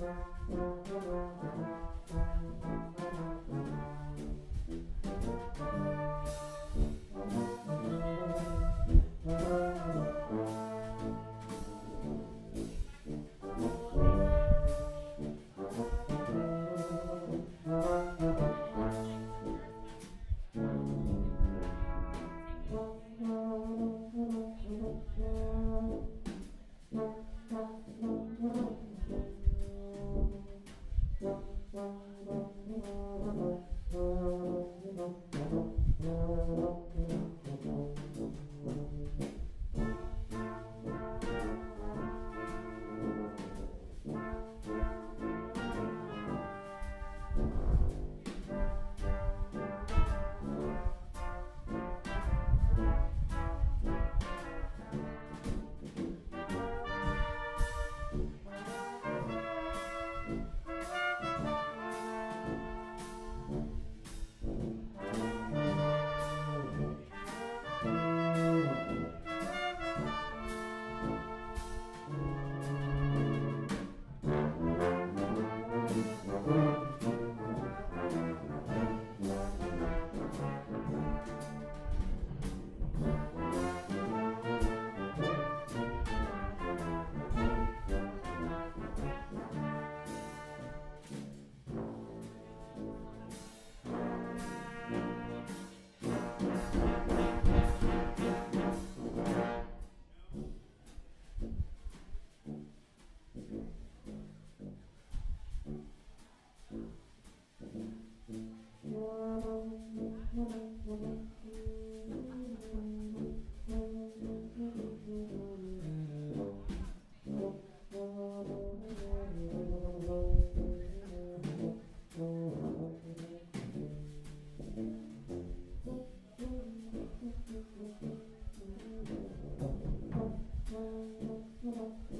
Música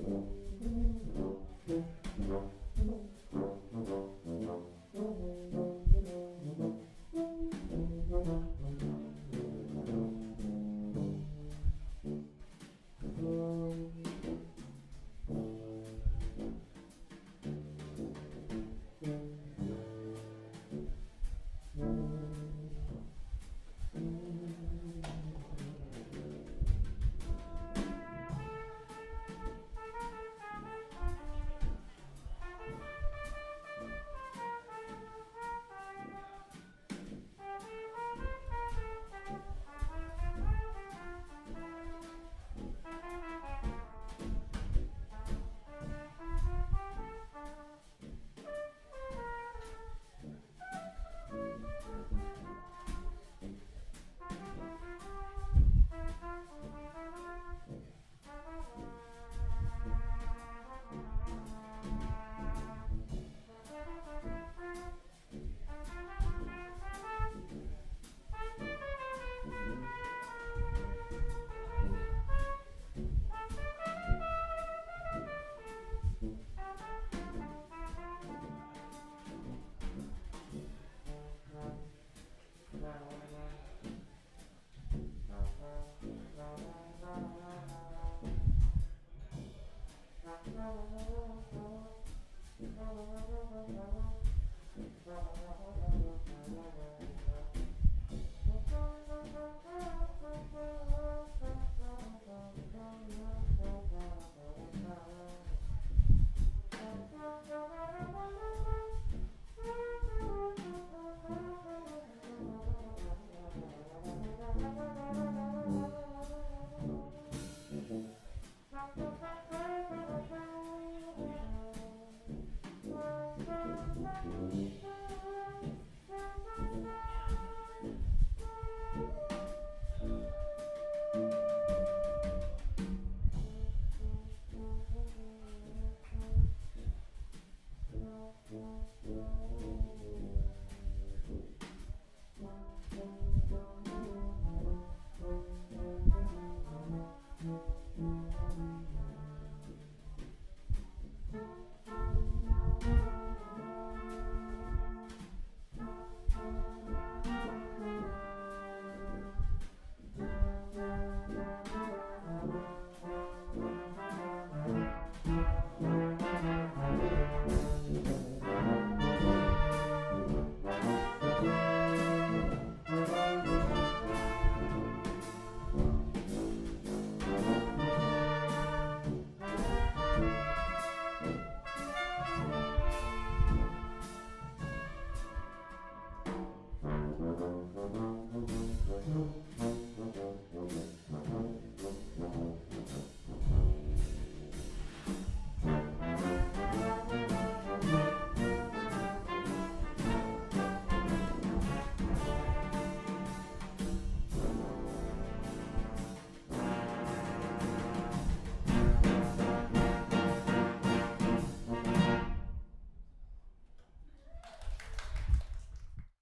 Thank you.